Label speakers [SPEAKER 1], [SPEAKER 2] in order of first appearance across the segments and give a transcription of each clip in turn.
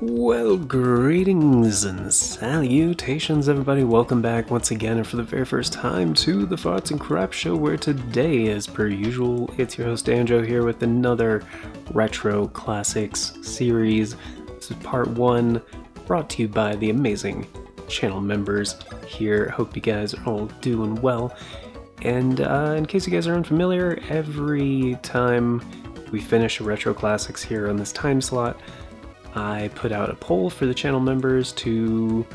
[SPEAKER 1] Well, greetings and salutations, everybody. Welcome back once again, and for the very first time, to the Farts and Craps Show, where today, as per usual, it's your host Danjo here with another Retro Classics series. This is part one, brought to you by the amazing channel members here. Hope you guys are all doing well. And uh, in case you guys are unfamiliar, every time we finish a Retro Classics here on this time slot, I put out a poll for the channel members to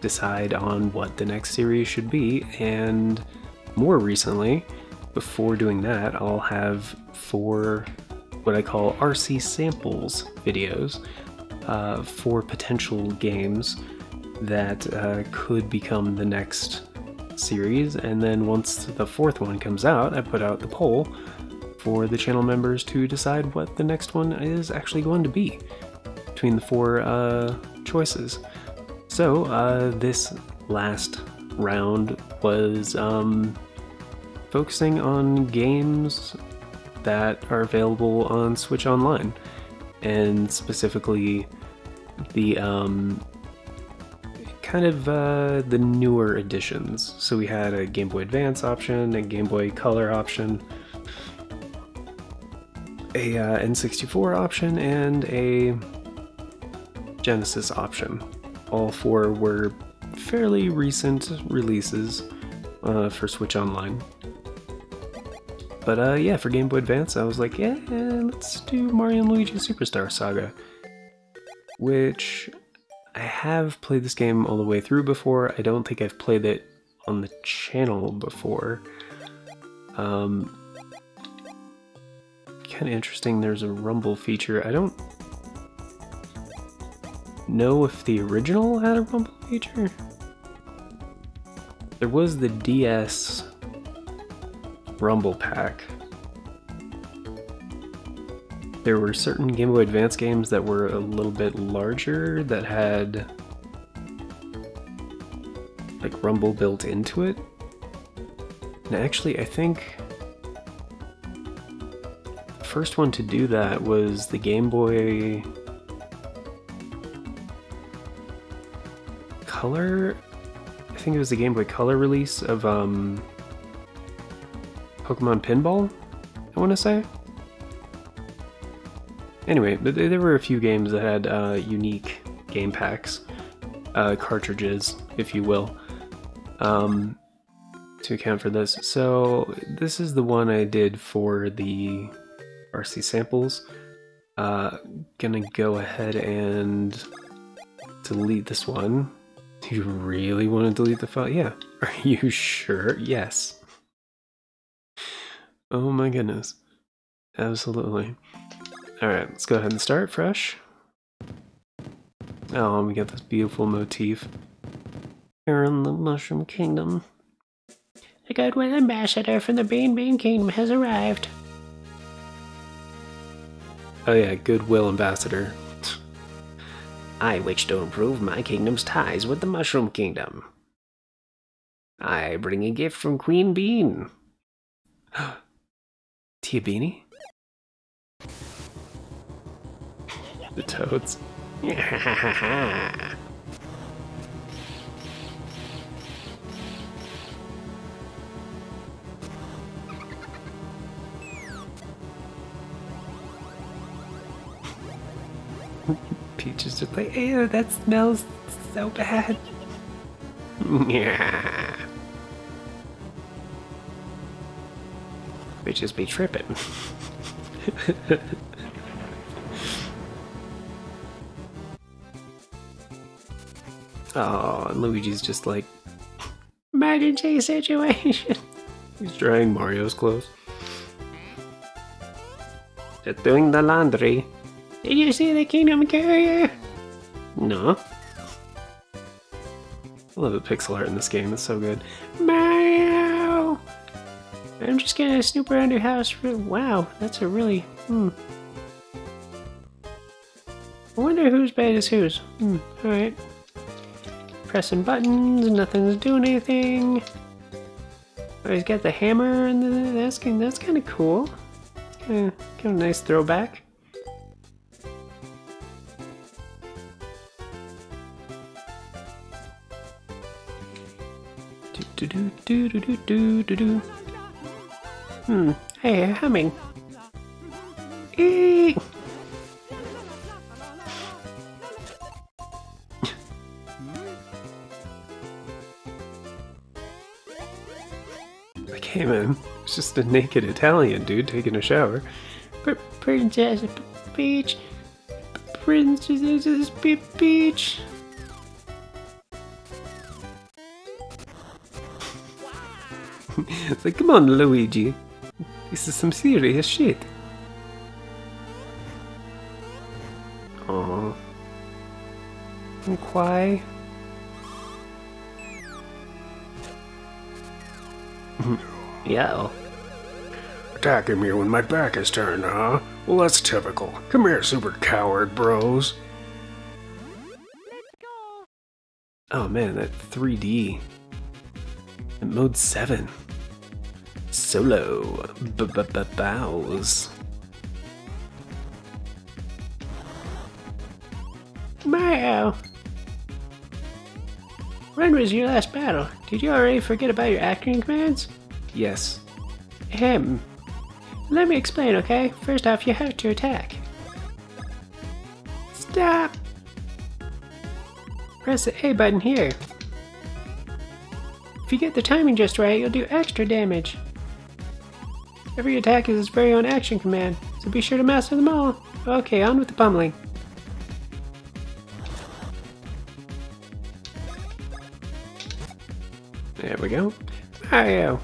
[SPEAKER 1] decide on what the next series should be, and more recently, before doing that, I'll have four what I call RC samples videos uh, for potential games that uh, could become the next series, and then once the fourth one comes out, I put out the poll for the channel members to decide what the next one is actually going to be between the four uh, choices. So uh, this last round was um, focusing on games that are available on Switch Online, and specifically the um, kind of uh, the newer editions. So we had a Game Boy Advance option, a Game Boy Color option, a uh, N64 option, and a Genesis option. All four were fairly recent releases uh, for Switch Online. But uh, yeah, for Game Boy Advance, I was like, yeah, let's do Mario and Luigi Superstar Saga. Which I have played this game all the way through before. I don't think I've played it on the channel before. Um, kind of interesting, there's a rumble feature. I don't know if the original had a rumble feature. There was the DS Rumble Pack. There were certain Game Boy Advance games that were a little bit larger that had like Rumble built into it. And actually, I think the first one to do that was the Game Boy Color. I think it was the Game Boy Color release of um, Pokemon Pinball. I want to say. Anyway, there were a few games that had uh, unique game packs, uh, cartridges, if you will, um, to account for this. So this is the one I did for the RC samples. Uh, gonna go ahead and delete this one you really want to delete the file? Yeah. Are you sure? Yes. Oh my goodness. Absolutely. Alright, let's go ahead and start fresh. Oh, we got this beautiful motif. Here in the Mushroom Kingdom.
[SPEAKER 2] The Goodwill Ambassador from the Bean Bean Kingdom has arrived.
[SPEAKER 1] Oh yeah, Goodwill Ambassador.
[SPEAKER 3] I wish to improve my kingdom's ties with the Mushroom Kingdom. I bring a gift from Queen Bean.
[SPEAKER 1] Tia Beanie? the toads. just like, ew, that smells so bad.
[SPEAKER 3] Yeah. Bitches be tripping.
[SPEAKER 1] oh, and Luigi's just like
[SPEAKER 2] emergency situation.
[SPEAKER 1] He's drying Mario's clothes.
[SPEAKER 3] Just doing the laundry.
[SPEAKER 2] Did you see the Kingdom Carrier?
[SPEAKER 3] No.
[SPEAKER 1] I love the pixel art in this game, it's so good.
[SPEAKER 2] Mario! I'm just gonna snoop around your house. Wow, that's a really. Hmm. I wonder whose bed is whose. Hmm, alright. Pressing buttons, nothing's doing anything. Oh, he's got the hammer, and the, that's, that's kind of cool. Kind of nice throwback. Do do do do. Hmm. Hey, humming. Eee.
[SPEAKER 1] I came in. It's just a naked Italian dude taking a shower.
[SPEAKER 2] Pr- Princess Peach. Princess Peach.
[SPEAKER 1] It's like, come on, Luigi. This is some serious shit. Aww. Why?
[SPEAKER 2] yeah.
[SPEAKER 4] Attacking me when my back is turned, huh? Well, that's typical. Come here, super coward bros.
[SPEAKER 1] Oh man, that 3D. At mode 7. Solo. B-b-b-bows.
[SPEAKER 2] Mario. When was your last battle? Did you already forget about your action commands?
[SPEAKER 1] Yes.
[SPEAKER 2] Ahem. Let me explain, okay? First off, you have to attack. Stop! Press the A button here. If you get the timing just right, you'll do extra damage. Every attack is its very own action command, so be sure to master them all. Okay, on with the pummeling.
[SPEAKER 1] There we go.
[SPEAKER 2] Mario.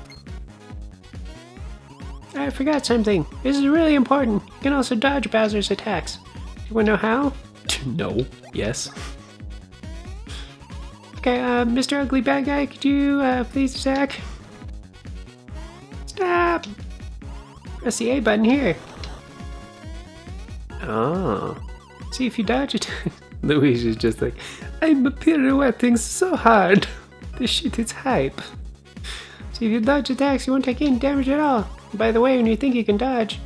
[SPEAKER 2] I forgot something. This is really important. You can also dodge Bowser's attacks. Do you wanna know how?
[SPEAKER 1] No. Yes.
[SPEAKER 2] Okay, uh, Mr. Ugly Bad Guy, could you uh, please attack? Press the A button here.
[SPEAKER 1] Oh.
[SPEAKER 2] See if you dodge it.
[SPEAKER 1] Luigi's just like, I'm pirouetting so hard.
[SPEAKER 2] this shit is hype. See if you dodge attacks, you won't take any damage at all. By the way, when you think you can dodge,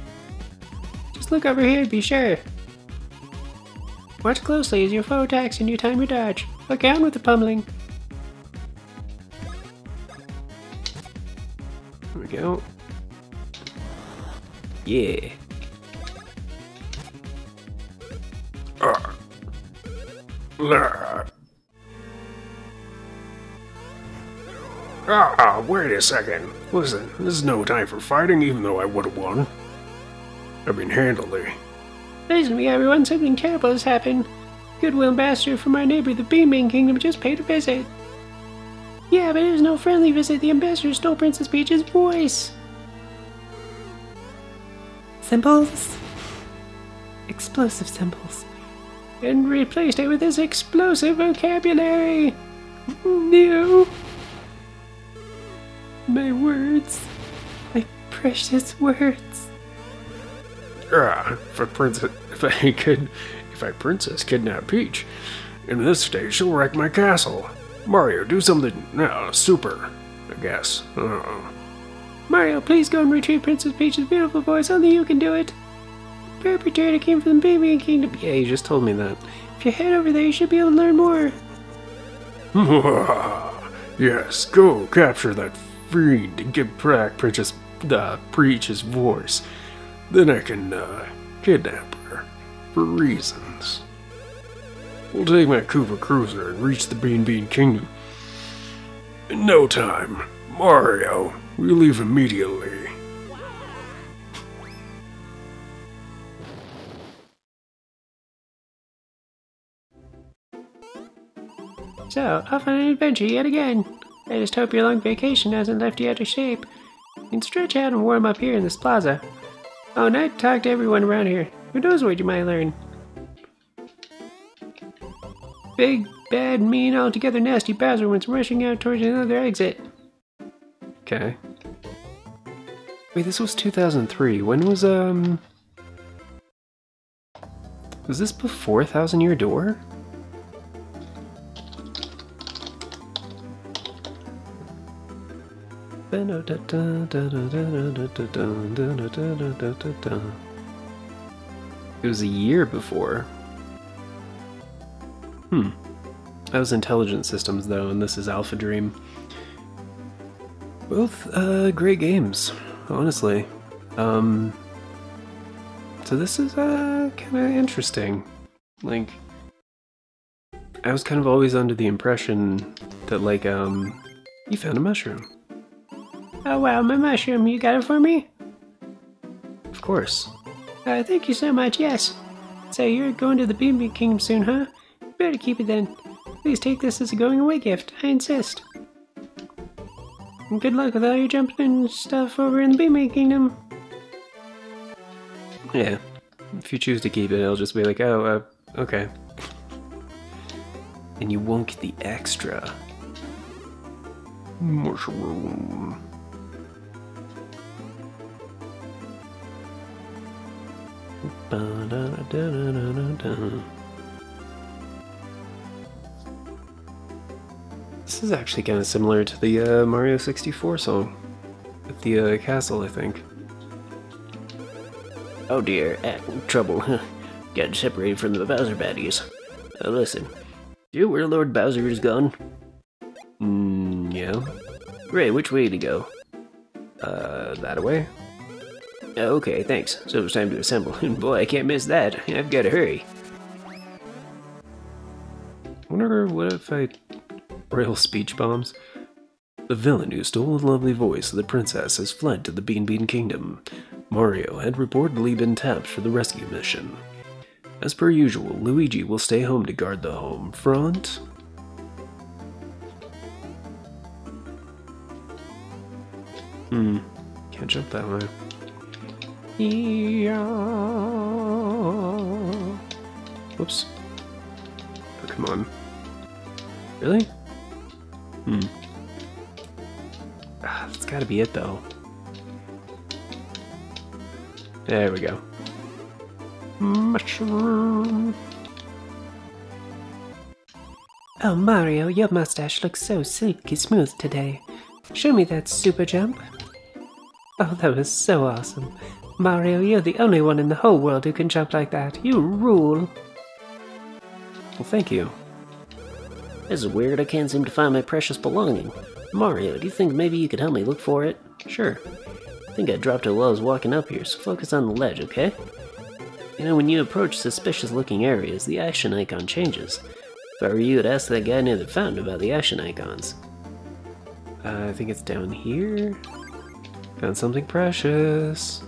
[SPEAKER 2] just look over here be sure. Watch closely as your foe attacks and you time your dodge. Okay, on with the pummeling.
[SPEAKER 1] There we go. Yeah.
[SPEAKER 4] Ah. Blah. Ah, wait a second. Listen, this is no time for fighting, even though I would have won. I mean, handily.
[SPEAKER 2] Listen to me, everyone. Something terrible has happened. Goodwill ambassador from our neighbor, the Bean Bean Kingdom, just paid a visit. Yeah, but it was no friendly visit. The ambassador stole Princess Peach's voice.
[SPEAKER 1] Symbols? Explosive symbols.
[SPEAKER 2] And replaced it with this explosive vocabulary.
[SPEAKER 1] No. My words. My precious words.
[SPEAKER 4] Ah, if a princess, if I could, if I princess kidnap Peach, in this state she'll wreck my castle. Mario, do something, no, super, I guess. Uh,
[SPEAKER 2] Mario, please go and retrieve Princess Peach's beautiful voice. Only you can do it. The perpetrator came from the Bean Bean Kingdom.
[SPEAKER 1] Yeah, you just told me that.
[SPEAKER 2] If you head over there, you should be able to learn more.
[SPEAKER 4] yes, go capture that fiend and get back Princess uh, Peach's voice. Then I can uh, kidnap her for reasons. We'll take my Koopa Cruiser and reach the Bean Bean Kingdom. In no time, Mario, we leave immediately.
[SPEAKER 2] So, off on an adventure yet again. I just hope your long vacation hasn't left you out of shape. You can stretch out and warm up here in this plaza. Oh, and I'd talk to everyone around here. Who knows what you might learn? Big, bad, mean, altogether nasty Bowser went rushing out towards another exit.
[SPEAKER 1] Okay. Wait, this was 2003. When was, um. Was this before Thousand Year Door? It was a year before. Hmm. That was Intelligent Systems, though, and this is AlphaDream. Both uh, great games, honestly. Um, so this is uh, kind of interesting. Like, I was kind of always under the impression that, like, um, you found a mushroom.
[SPEAKER 2] Oh wow, my mushroom, you got it for me?
[SPEAKER 1] Of course.
[SPEAKER 2] Uh, thank you so much, yes. So you're going to the Bean Kingdom soon, huh? Better keep it then. Please take this as a going away gift, I insist. Good luck with all your jumping and stuff over in the Bean Kingdom.
[SPEAKER 1] Yeah. If you choose to keep it, it'll just be like, oh, uh, okay. And you won't get the extra. Mushroom. Ba-da-da-da-da-da-da. This is actually kind of similar to the uh, Mario 64 song. With the uh, castle, I think.
[SPEAKER 3] Oh dear, uh, trouble. Got separated from the Bowser baddies. Uh, listen, do you know where Lord Bowser is gone?
[SPEAKER 1] Mm, yeah.
[SPEAKER 3] Ray, which way to go?
[SPEAKER 1] Uh, that away?
[SPEAKER 3] Uh, okay, thanks. So it's time to assemble. Boy, I can't miss that. I've got to hurry.
[SPEAKER 1] wonder what if I royal speech bombs? The villain who stole the lovely voice of the princess has fled to the Bean Bean Kingdom. Mario had reportedly been tapped for the rescue mission. As per usual, Luigi will stay home to guard the home front. Hmm, can't jump that way.
[SPEAKER 2] Yeah.
[SPEAKER 1] Whoops. Oh, come on. Really? Hmm. Ah, that's gotta be it, though. There we go.
[SPEAKER 2] Mushroom. Oh, Mario, your mustache looks so silky smooth today. Show me that super jump. Oh, that was so awesome. Mario, you're the only one in the whole world who can jump like that. You rule.
[SPEAKER 1] Well, thank you.
[SPEAKER 3] This is weird. I can't seem to find my precious belonging. Mario, do you think maybe you could help me look for it?
[SPEAKER 1] Sure.
[SPEAKER 3] I think I dropped it while I was walking up here, so focus on the ledge, okay? You know, when you approach suspicious looking areas, the action icon changes. If I were you, I'd ask that guy near the fountain about the action icons.
[SPEAKER 1] Uh, I think it's down here. Found something precious.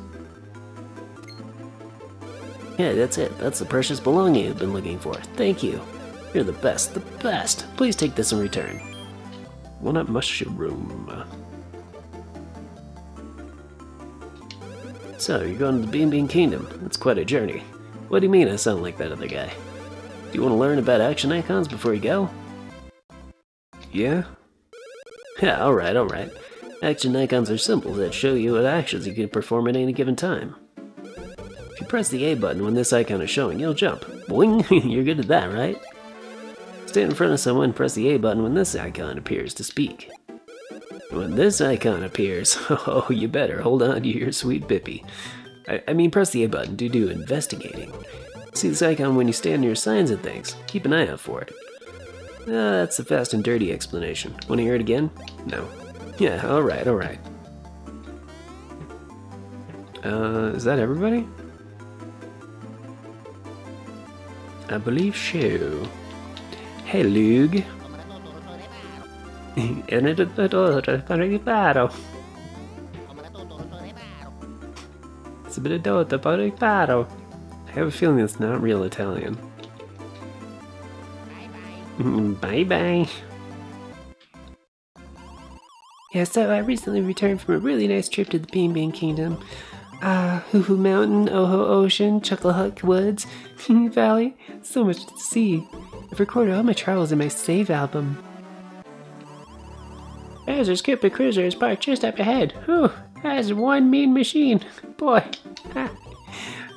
[SPEAKER 3] Yeah, that's it. That's the precious belonging you've been looking for. Thank you. You're the best, the best. Please take this in return.
[SPEAKER 1] Walnut mushroom. Room?
[SPEAKER 3] So, you're going to the Bean Bean Kingdom. That's quite a journey. What do you mean I sound like that other guy? Do you want to learn about action icons before you go?
[SPEAKER 1] Yeah?
[SPEAKER 3] Yeah, alright, alright. Action icons are symbols that show you what actions you can perform at any given time. If you press the A button when this icon is showing, you'll jump. Boing! You're good at that, right? Stand in front of someone and press the A button when this icon appears to speak. When this icon appears, oh, you better hold on to your sweet Bippy. I, I mean, press the A button to do investigating. See this icon when you stand near signs and things. Keep an eye out for it. Ah, that's the fast and dirty explanation. Want to hear it again? No. Yeah, alright, alright.
[SPEAKER 1] Uh, is that everybody? I believe so. Hey, Lug. It's a bit of dota paro. I have a feeling it's not real Italian.
[SPEAKER 3] bye bye.
[SPEAKER 2] Yeah, so I recently returned from a really nice trip to the Bean Bean Kingdom. Ah, uh, Hoo Hoo Mountain, Oho Ocean, Chucklehuck Woods, Valley. So much to see. I've recorded all my travels in my save album. There's a Skipper Cruiser is parked just up ahead. Whew, that's one mean machine. Boy. uh,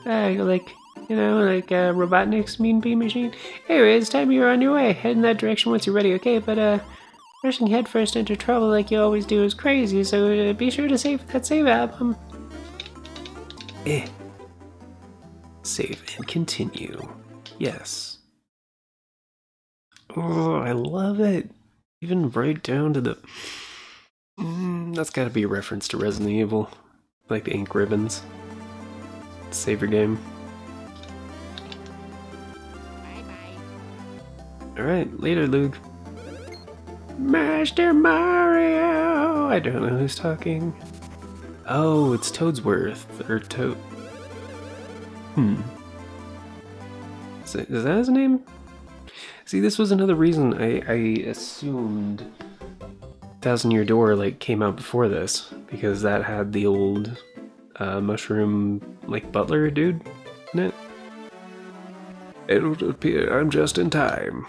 [SPEAKER 2] like, you know, like uh, Robotnik's Mean Bean Machine. Anyway, it's time you're on your way. Head in that direction once you're ready, okay? But, uh, rushing headfirst into trouble like you always do is crazy, so uh, be sure to save that save album.
[SPEAKER 1] Eh. Save and continue. Yes. Oh, I love it. Even right down to the Mm, that's gotta be a reference to Resident Evil. Like the ink ribbons. Save your game. Alright, later, Luke. Master Mario! I don't know who's talking. Oh, it's Toadsworth. Or Toad. Hmm. Is, it, is that his name? See, this was another reason I, I assumed Thousand Year Door like came out before this because that had the old uh, mushroom like butler dude in it.
[SPEAKER 4] It'll appear I'm just in time.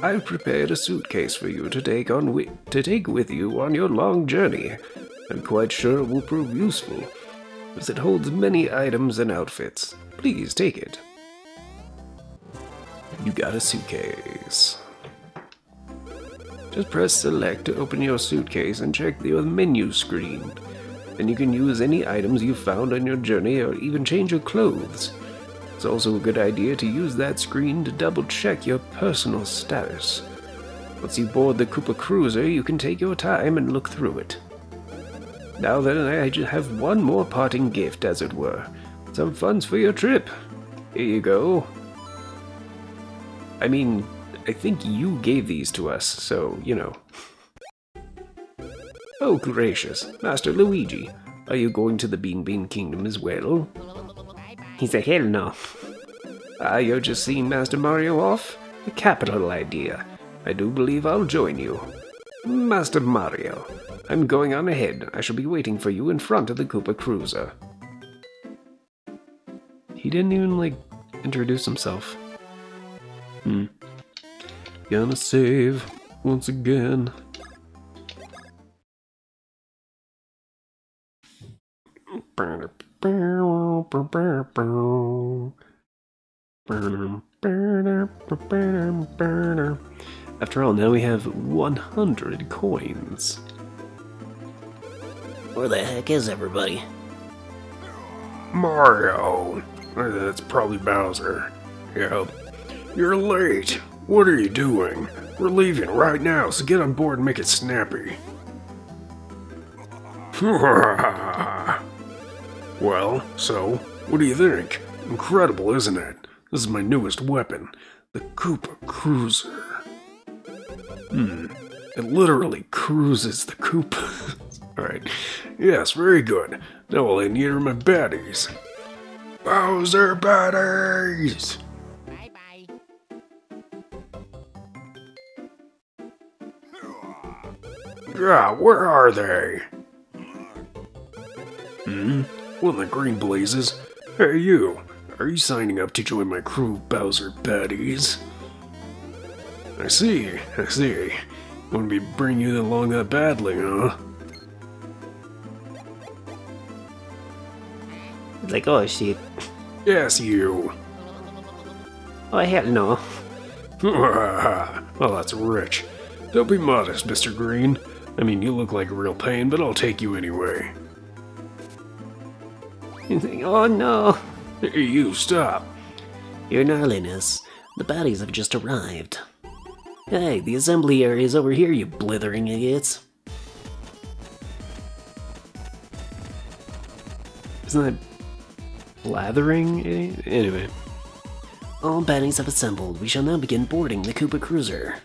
[SPEAKER 4] I've prepared a suitcase for you to take on wi- to take with you on your long journey. I'm quite sure it will prove useful, as it holds many items and outfits. Please take it. You got a suitcase. Just press select to open your suitcase and check the menu screen. Then you can use any items you found on your journey or even change your clothes. It's also a good idea to use that screen to double check your personal status. Once you board the Koopa Cruiser, you can take your time and look through it. Now then, I just have one more parting gift, as it were. Some funds for your trip. Here you go. I mean, I think you gave these to us, so, you know. Oh, gracious. Master Luigi, are you going to the Bean Bean Kingdom as well?
[SPEAKER 3] He said, hell no.
[SPEAKER 4] Ah, you're just seeing Master Mario off? A capital idea. I do believe I'll join you. Master Mario, I'm going on ahead. I shall be waiting for you in front of the Koopa Cruiser.
[SPEAKER 1] He didn't even like introduce himself. Hmm. Gonna save once again. After all, now we have 100 coins.
[SPEAKER 3] Where the heck is everybody?
[SPEAKER 4] Mario. That's probably Bowser. Yep. You're late. What are you doing? We're leaving right now, so get on board and make it snappy. well, so, what do you think? Incredible, isn't it? This is my newest weapon, the Koopa Cruiser. Hmm, it literally cruises the Koopa. Alright, yes, very good. Now all I need are my baddies. Bowser baddies! Yeah, where are they? Hmm? In the green blazes? Hey, you! Are you signing up to join my crew, Bowser Baddies? I see, I see. Me to bringing you along that badly, huh?
[SPEAKER 3] Like, oh shit.
[SPEAKER 4] Yes, you.
[SPEAKER 3] Oh hell no.
[SPEAKER 4] well, that's rich. Don't be modest, Mr. Green. I mean, you look like a real pain, but I'll take you anyway.
[SPEAKER 3] Oh no.
[SPEAKER 4] Hey, you, stop.
[SPEAKER 3] Your gnarliness. The baddies have just arrived. Hey, the assembly area is over here, you blithering idiots.
[SPEAKER 1] Isn't that blathering? Anyway.
[SPEAKER 3] All baddies have assembled. We shall now begin boarding the Koopa Cruiser.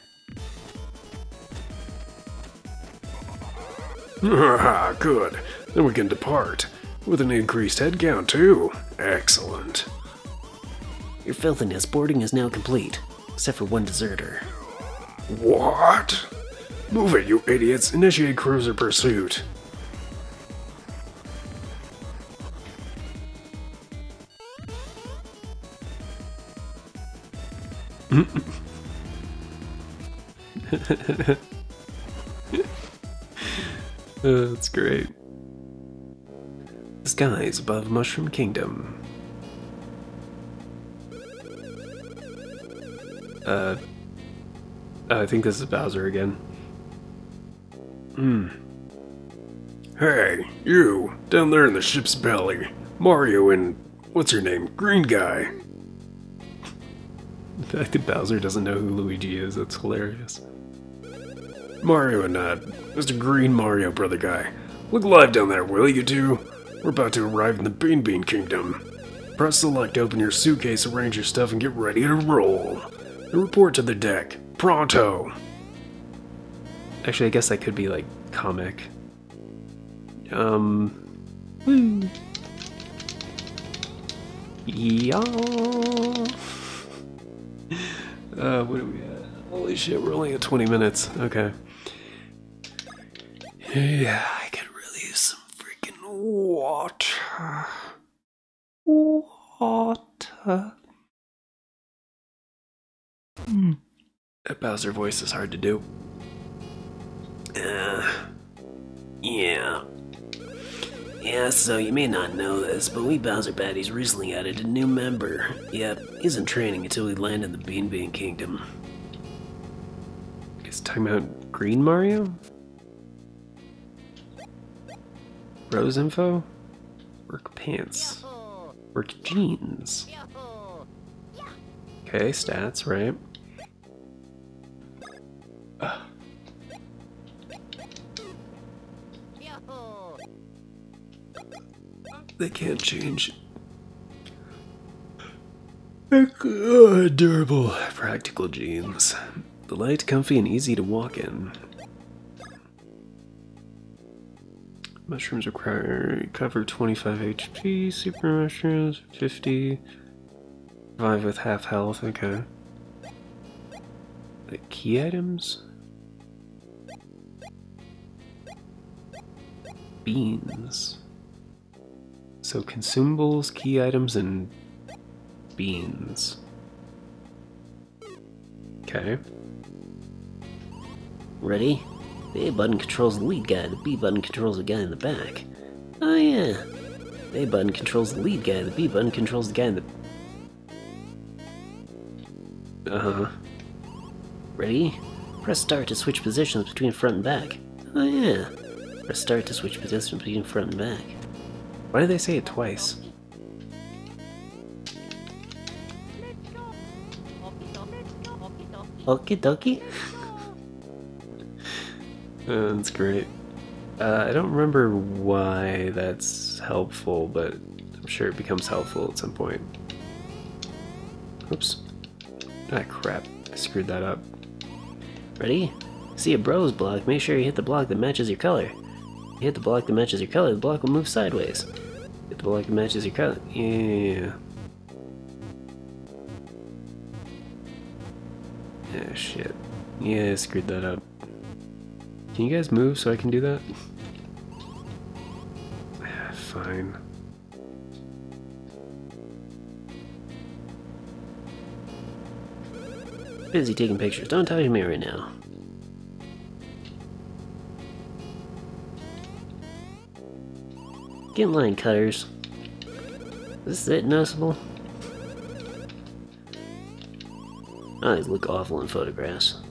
[SPEAKER 4] Good. Then we can depart. With an increased head count, too. Excellent.
[SPEAKER 3] Your filthiness boarding is now complete, except for one deserter.
[SPEAKER 4] What? Move it, you idiots. Initiate cruiser pursuit.
[SPEAKER 1] Uh, that's great. Skies above Mushroom Kingdom. Uh, I think this is Bowser again.
[SPEAKER 4] Hmm. Hey, you, down there in the ship's belly. Mario and what's your name? Green guy.
[SPEAKER 1] The fact that Bowser doesn't know who Luigi is, that's hilarious.
[SPEAKER 4] Mario and uh, Mr. Green Mario, brother guy. Look live down there, will you two? We're about to arrive in the Bean Bean Kingdom. Press select, open your suitcase, arrange your stuff, and get ready to roll. And report to the deck. Pronto!
[SPEAKER 1] Actually, I guess that could be like comic. Um. Yeah. Uh, what do we at? Holy shit, we're only at 20 minutes. Okay. Yeah, I could really use some freaking water. Water. Hmm. That Bowser voice is hard to do.
[SPEAKER 3] Uh, yeah. Yeah, so you may not know this, but we Bowser Baddies recently added a new member. Yep, he's in training until we land in the Bean Bean Kingdom.
[SPEAKER 1] Is talking about Green Mario? Rose info? Work pants. Work jeans. Okay, stats, right? Ugh. They can't change. Durable, practical jeans. The light, comfy, and easy to walk in. Mushrooms require cover 25 HP, super mushrooms 50. Survive with half health, okay. The key items? Beans. So consumables, key items, and beans. Okay.
[SPEAKER 3] Ready? The A button controls the lead guy, the B button controls the guy in the back. Oh yeah. The A button controls the lead guy, the B button controls the guy in the...
[SPEAKER 1] Uh huh.
[SPEAKER 3] Ready? Press start to switch positions between front and back. Oh yeah. Press start to switch positions between front and back.
[SPEAKER 1] Why did they say it twice?
[SPEAKER 3] Okie dokie.
[SPEAKER 1] Uh, that's great. Uh, I don't remember why that's helpful, but I'm sure it becomes helpful at some point. Oops. Ah, crap. I screwed that up.
[SPEAKER 3] Ready? See a bros block, make sure you hit the block that matches your color. You hit the block that matches your color, the block will move sideways. Hit the block that matches your color.
[SPEAKER 1] Yeah. Yeah, shit. Yeah, I screwed that up. Can you guys move so I can do that? Ah, fine.
[SPEAKER 3] Busy taking pictures, don't talk me right now. Get in line, cutters. Is this it noticeable? Oh, these look awful in photographs.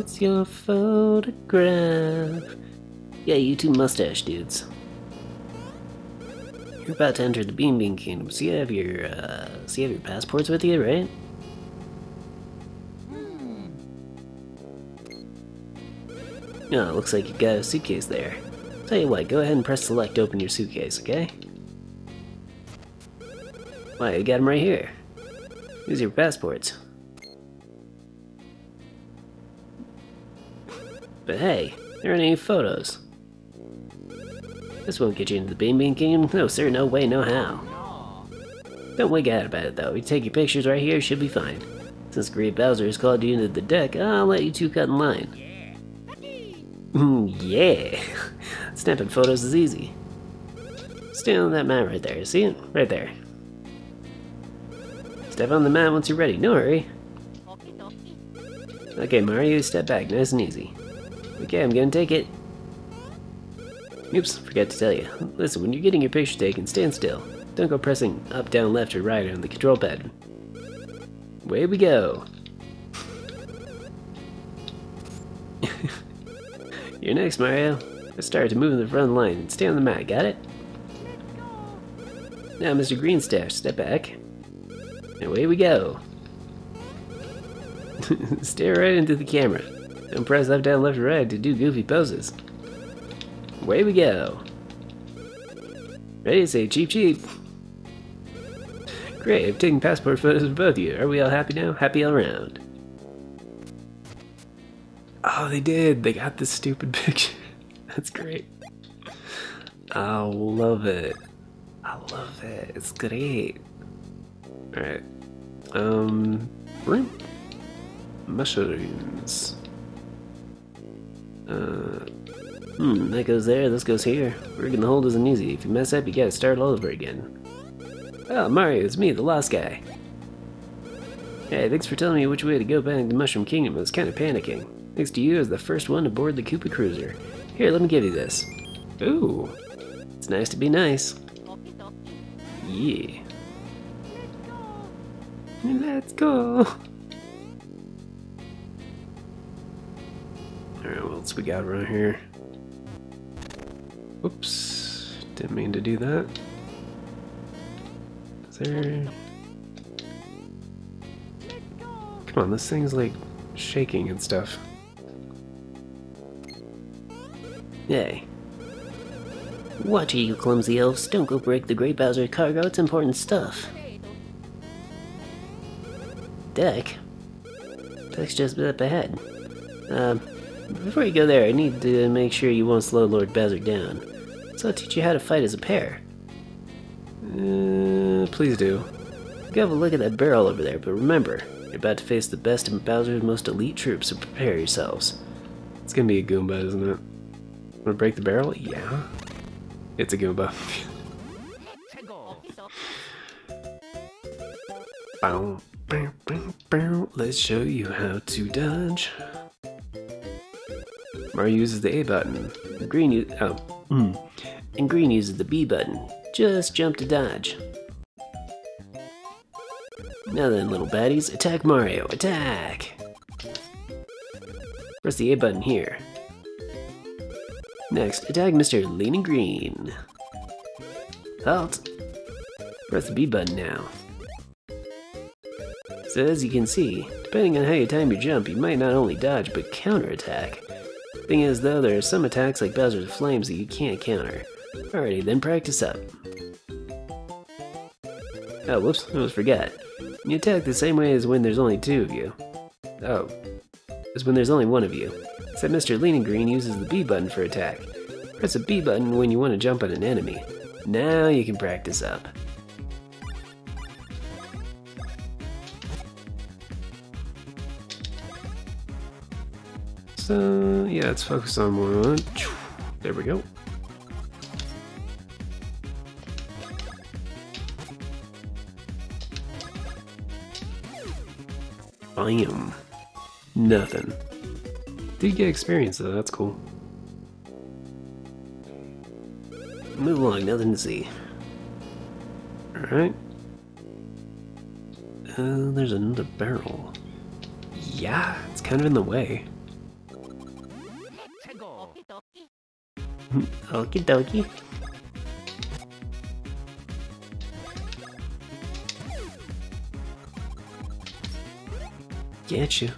[SPEAKER 3] Wants your photograph. Yeah, you two mustache dudes. You're about to enter the Bean Bean Kingdom, so you have your, uh, so you have your passports with you, right? Oh, it looks like you got a suitcase there. Tell you what, go ahead and press select to open your suitcase, okay? Why, you got them right here. Here's your passports. But hey, there aren't any photos. This won't get you into the Bean Bean Kingdom. No sir, no way, no how. Don't wig out about it though. You take your pictures right here, should be fine. Since Great Bowser has called you into the deck, I'll let you two cut in line. Mm, yeah. Snapping photos is easy. Stand on that mat right there. See it? Right there. Step on the mat once you're ready. No hurry. Okay, Mario, step back. Nice and easy. Okay, I'm gonna take it. Oops, forgot to tell you. Listen, when you're getting your picture taken, stand still. Don't go pressing up, down, left, or right on the control pad. Away we go. You're next, Mario. Let's start to move in the front line and stay on the mat, got it? Now, Mr. Greenstash, step back. And away we go. Stare right into the camera. Don't press left down, left, right to do goofy poses. Away we go. Ready to say Cheep Cheep. Great, I've taken passport photos of both of you. Are we all happy now? Happy all around.
[SPEAKER 1] Oh, they did. They got this stupid picture. That's great. I love it. I love it. It's great. Alright. Um, room. Mushrooms.
[SPEAKER 3] Uh, hmm, that goes there, this goes here. Rigging the hold isn't easy. If you mess up, you gotta start all over again. Oh, Mario, it's me, the Lost Guy. Hey, thanks for telling me which way to go back to the Mushroom Kingdom. I was kind of panicking. Thanks to you as the first one to board the Koopa Cruiser. Here, let me give you this.
[SPEAKER 1] Ooh.
[SPEAKER 3] It's nice to be nice. Yeah.
[SPEAKER 1] Let's go. Alright, what else we got around here? Oops. Didn't mean to do that. There... Come on, this thing's like shaking and stuff.
[SPEAKER 3] Hey. Watch it, you clumsy elves. Don't go break the Great Bowser cargo. It's important stuff. Deck? Deck's just up ahead. Um, before you go there, I need to make sure you won't slow Lord Bowser down. So I'll teach you how to fight as a pair.
[SPEAKER 1] Uh, please do.
[SPEAKER 3] Go have a look at that barrel over there, but remember, you're about to face the best of Bowser's most elite troops, so prepare yourselves.
[SPEAKER 1] It's gonna be a Goomba, isn't it? Wanna break the barrel? Yeah. It's a Goomba. bow, bow, bow. Let's show you how to dodge. Mario uses the A button.
[SPEAKER 3] Green u- oh, hmm. And green uses the B button. Just jump to dodge. Now then, little baddies, attack Mario, attack! Press the A button here. Next, attack Mr. Leaning Green. Halt! Press the B button now. So as you can see, depending on how you time your jump, you might not only dodge, but counterattack. Thing is though, there are some attacks like Bowser's Flames that you can't counter. Alrighty, then practice up. Oh, whoops, I almost forgot. You attack the same way as when there's only two of you. Oh, as when there's only one of you. Except Mr. Leaning Green uses the B button for attack. Press the B button when you want to jump on an enemy. Now you can practice up.
[SPEAKER 1] So, yeah, let's focus on one. There we go. Bam. Nothing. Did get experience though, that's cool.
[SPEAKER 3] Move along, nothing to see.
[SPEAKER 1] Alright. Uh, there's another barrel. Yeah, it's kind of in the way.
[SPEAKER 3] Okie dokie.
[SPEAKER 1] Get you.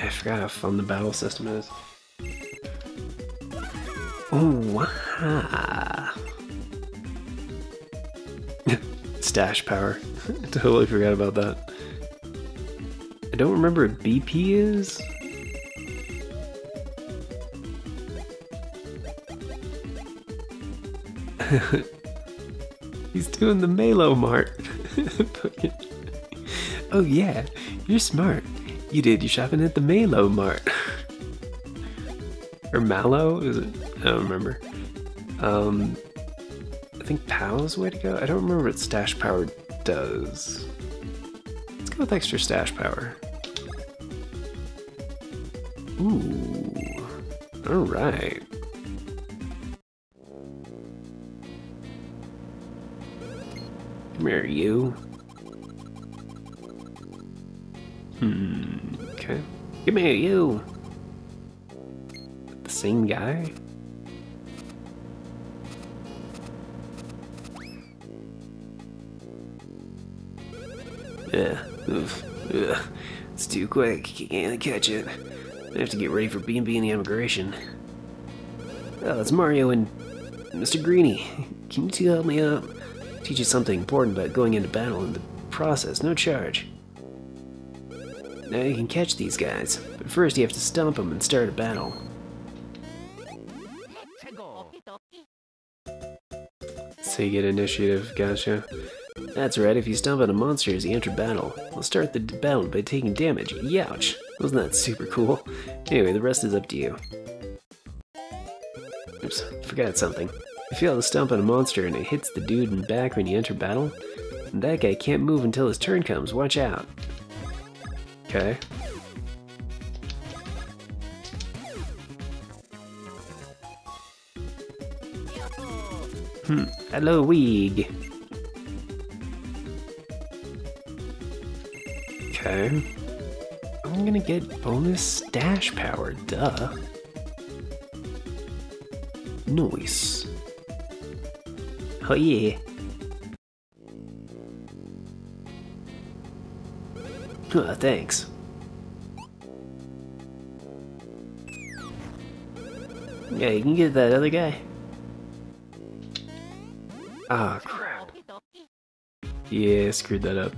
[SPEAKER 1] I forgot how fun the battle system is. Oh, wow. Ah. Stash power. totally forgot about that. I don't remember what BP is. He's doing the Malo Mart. oh yeah, you're smart. You did your shopping at the Malo Mart. or Mallow, is it? I don't remember. Um, I think the way to go. I don't remember what stash power does. Let's go with extra stash power. Ooh. Alright. Come here, you. Hmm. Okay. Come here, you. The same guy?
[SPEAKER 3] Yeah, oof, ugh. It's too quick. Can't catch it. I have to get ready for B&B and the immigration. Oh, it's Mario and Mr. Greeny. Can you two help me out? Teach you something important about going into battle in the process, no charge. Now you can catch these guys, but first you have to stomp them and start a battle.
[SPEAKER 1] So you get initiative, gotcha.
[SPEAKER 3] That's right, if you stomp on a monster as you enter battle, we'll start the battle by taking damage. Youch! Wasn't that super cool? Anyway, the rest is up to you. Oops, forgot something. You fail to stump on a monster and it hits the dude in the back when you enter battle, that guy can't move until his turn comes. Watch out.
[SPEAKER 1] Okay.
[SPEAKER 3] Hmm. Hello, Weeg.
[SPEAKER 1] Okay. I'm gonna get bonus Stache power, duh. Nice.
[SPEAKER 3] Oh yeah. Oh, thanks. Yeah, you can get that other guy.
[SPEAKER 1] Ah, crap. Yeah, screwed that up.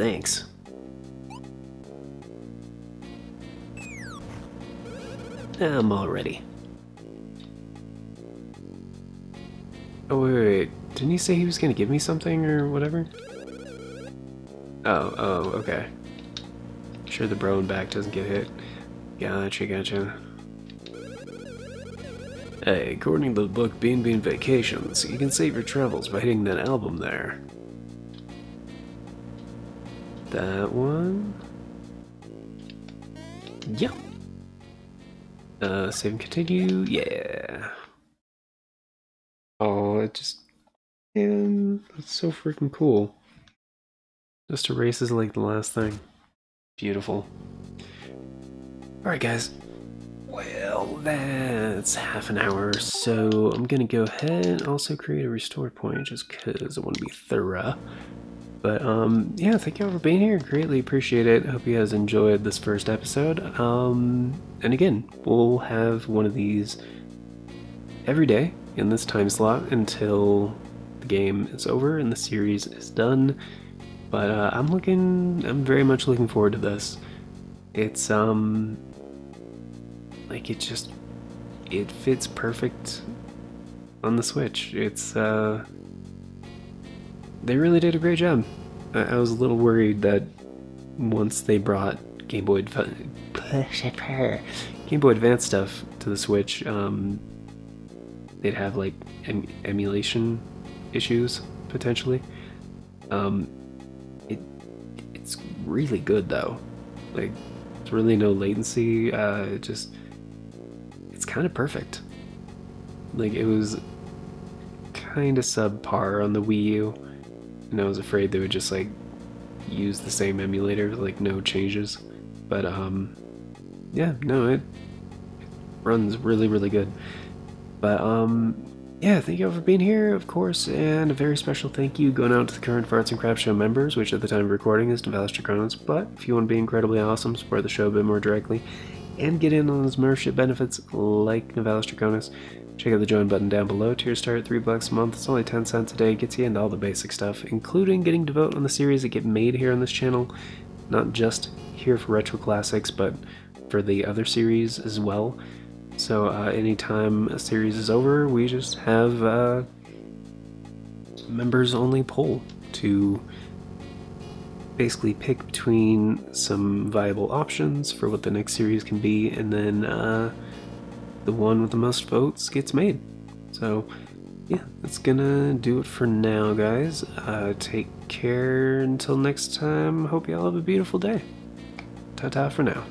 [SPEAKER 3] Thanks. I'm all ready.
[SPEAKER 1] Oh, wait, wait, wait. Didn't he say he was gonna give me something or whatever? Oh, oh, okay. Sure the bro and back doesn't get hit. Gotcha, gotcha. Hey, according to the book Bean Bean Vacations, you can save your travels by hitting that album there. That one?
[SPEAKER 3] Yeah.
[SPEAKER 1] Uh, save and continue? Yeah. Oh, it just. Man, that's so freaking cool. Just erases like the last thing. Beautiful. Alright, guys. Well, that's half an hour, so I'm gonna go ahead and also create a restore point just because I want to be thorough. But um, yeah, thank you all for being here. Greatly appreciate it. Hope you guys enjoyed this first episode. Um, and again, we'll have one of these every day in this time slot until the game is over and the series is done. But uh, I'm looking, I'm very much looking forward to this. It's um, like it just, it fits perfect on the Switch. It's uh they really did a great job. I, I was a little worried that once they brought Game Boy Game Boy Advance stuff to the Switch, um, they'd have like em- emulation issues potentially. Um, it it's really good though. Like, it's really no latency. Uh, it just it's kind of perfect. Like it was kind of subpar on the Wii U and I was afraid they would just like use the same emulator, like no changes. But um, yeah, no, it, it runs really, really good. But um, yeah, thank you all for being here, of course, and a very special thank you going out to the current Farts and Craps Show members, which at the time of recording is Novalis Draconis. But if you want to be incredibly awesome, support the show a bit more directly, and get in on those membership benefits like Novalis Draconis, Check out the join button down below. Tier start at 3 bucks a month. It's only 10 cents a day. Gets you into all the basic stuff, including getting to vote on the series that get made here on this channel. Not just here for Retro Classics, but for the other series as well. So uh, anytime a series is over, we just have uh, members only poll to basically pick between some viable options for what the next series can be, and then uh, the one with the most votes gets made. So, yeah, that's gonna do it for now, guys. Uh, take care until next time. Hope you all have a beautiful day. Ta ta for now.